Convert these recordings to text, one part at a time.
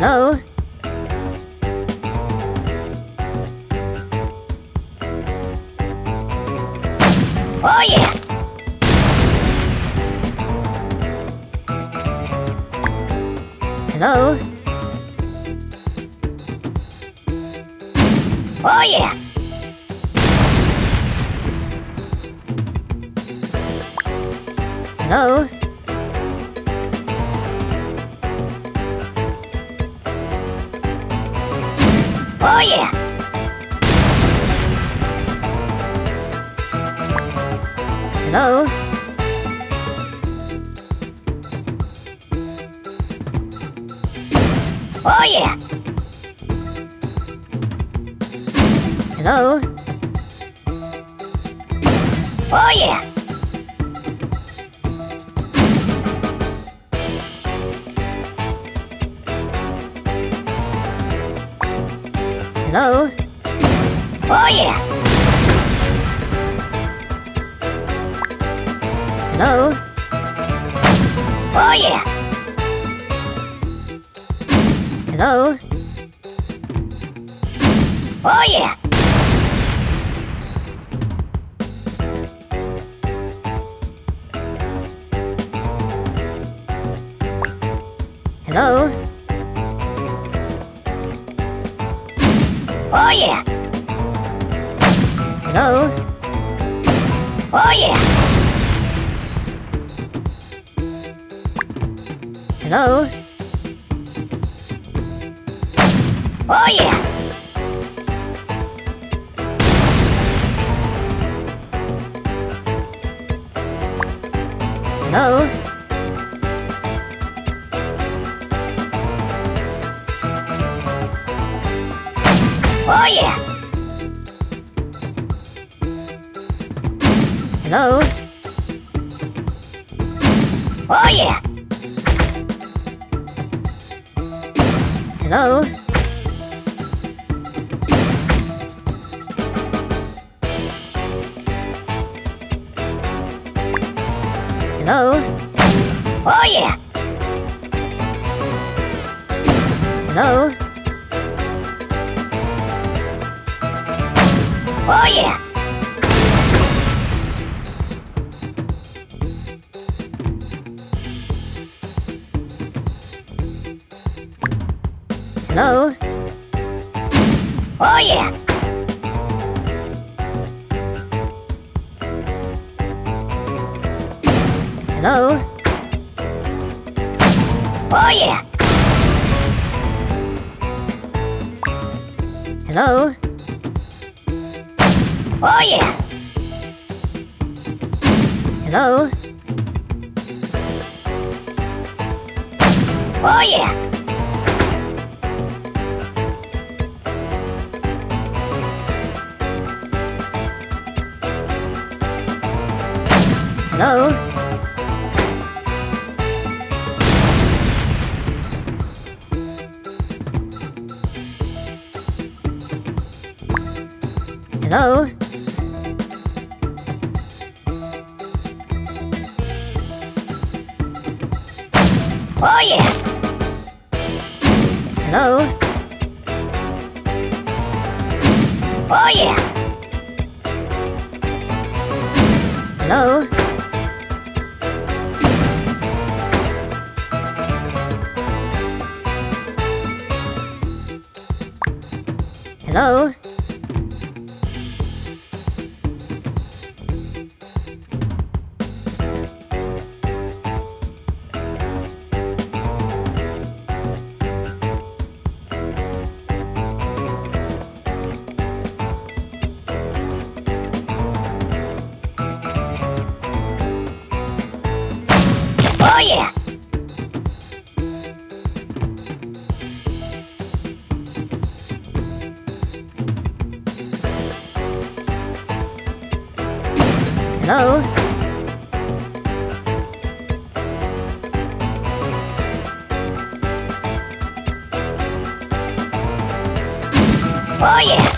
Hello? Oh yeah! Hello? Oh yeah! Hello? Oh yeah! Hello? Oh yeah! Hello? Oh yeah! Hello? Oh yeah! Hello? Oh yeah! Hello? Oh yeah! Oh, oh yeah! Hello? Oh yeah! Hello? Oh yeah! Hello? Hello? Oh yeah! Hello? Oh yeah! Hello? Oh yeah! Hello? Oh yeah! Hello? Oh yeah! Hello? Oh yeah! Hello? Oh yeah! Hello? Oh yeah! Hello? Hello? Oh yeah!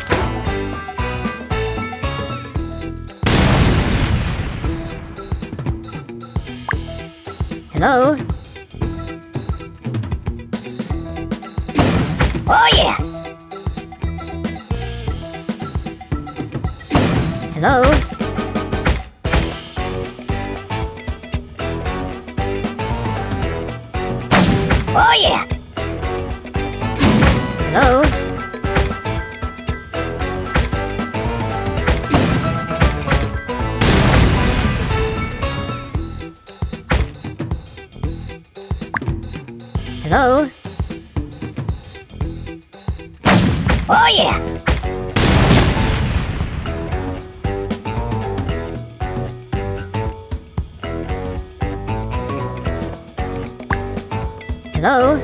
Hello?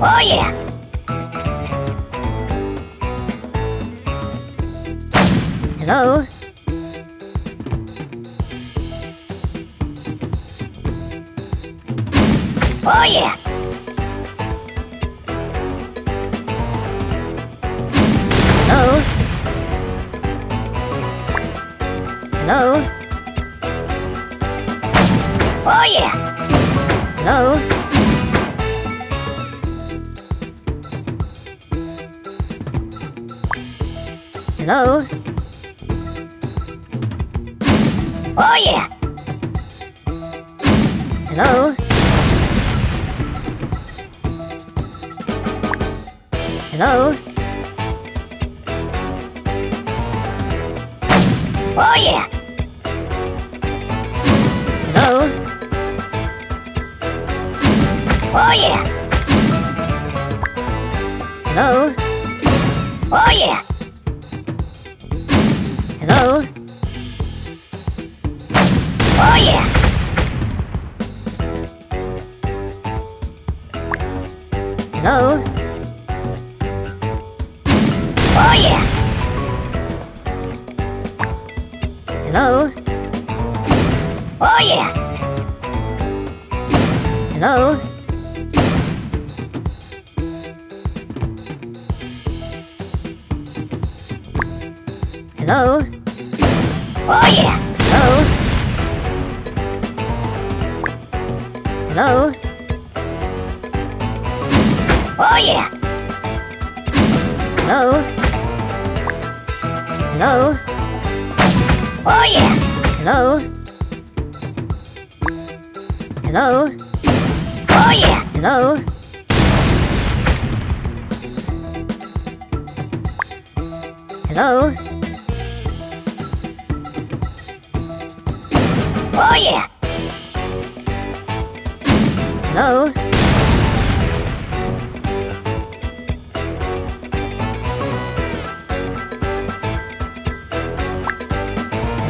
Oh yeah! Hello? Oh yeah! Hello? Hello? Oh yeah! Hello? Hello? Oh yeah! Hello? Hello? Oh yeah! Hello? Oh yeah! Hello? Oh yeah! Hello? Oh yeah! Hello? Hello? Oh yeah! Hello? Hello? Oh yeah! Hello? Hello? Oh yeah! Hello? Hello? Oh yeah! Hello? Hello? Oh yeah! Hello?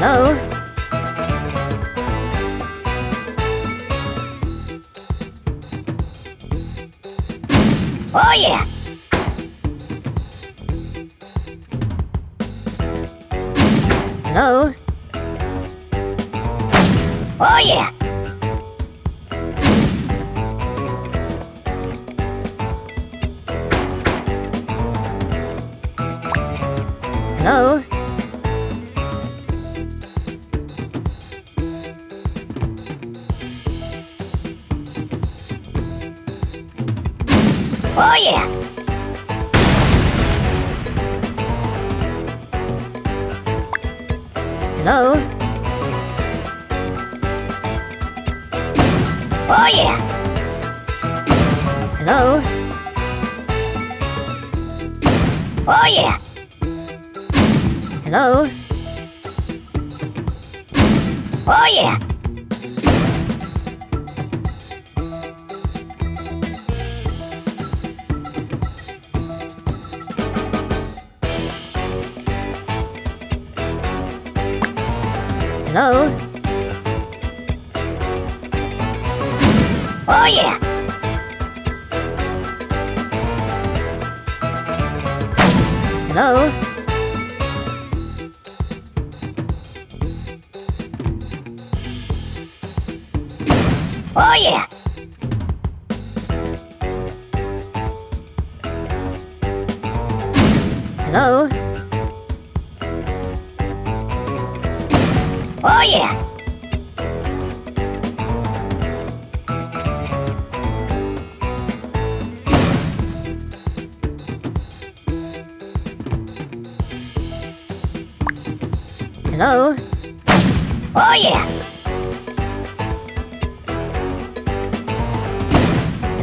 Hello? Oh yeah! Hello? Oh yeah! Hello? Oh yeah! Hello? Oh yeah! Hello? Oh yeah! Hello? Oh yeah! Hello? Oh yeah! Hello? Oh yeah! Hello? Oh yeah!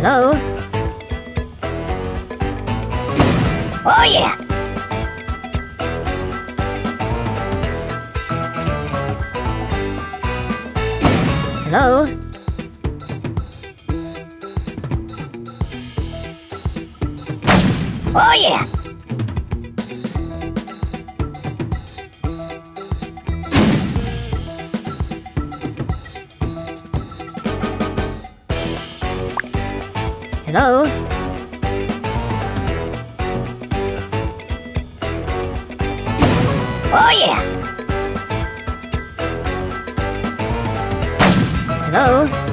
Hello? Oh yeah! Hello? Oh yeah! Oh yeah! Hello?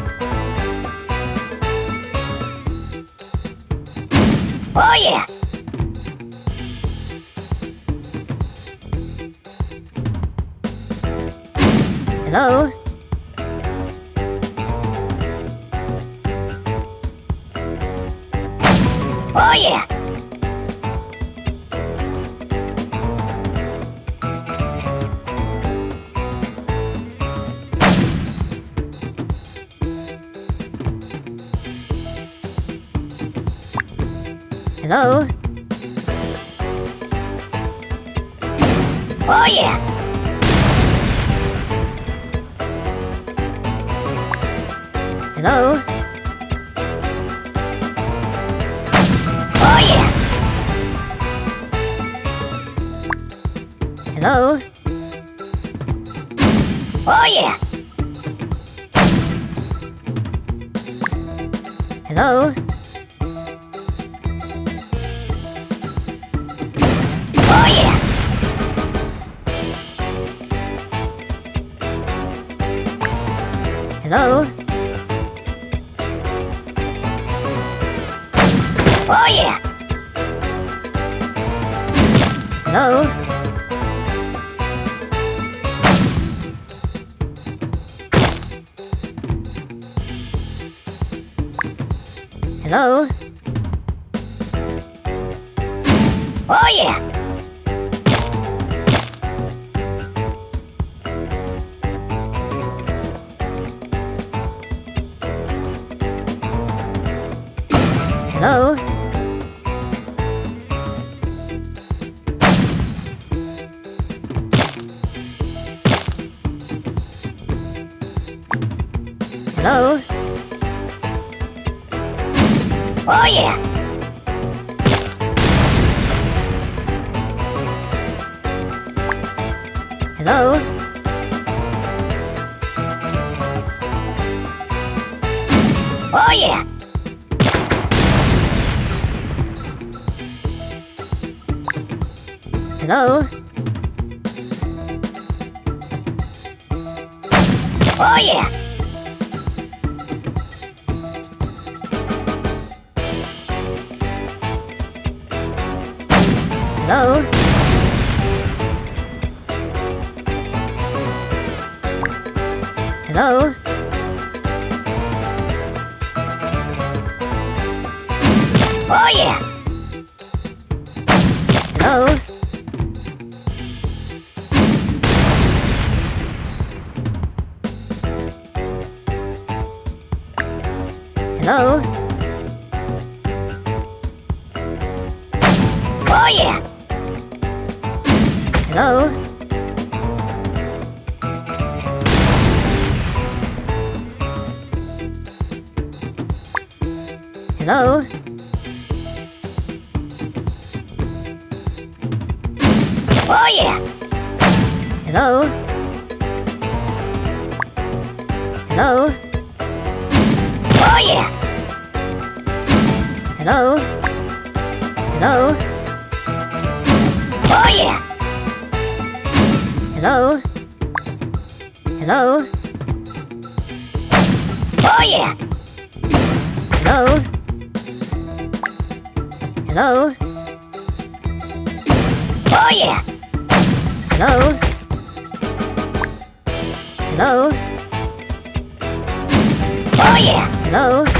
Hello? Oh yeah! Hello? Oh yeah! Hello? Oh yeah! Hello? Oh yeah! Hello? Hello? Oh yeah! Hello? Oh yeah! Hello? Oh yeah! Hello? Oh yeah! Hello? Hello? Oh yeah! Hello? Oh yeah! Hello? Hello? Oh yeah! Hello? Hello? Oh yeah! Hello? Hello? Oh yeah! Hello? Hello? Oh yeah! Hello? Hello? Oh yeah! Hello?